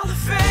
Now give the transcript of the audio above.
All the Fame.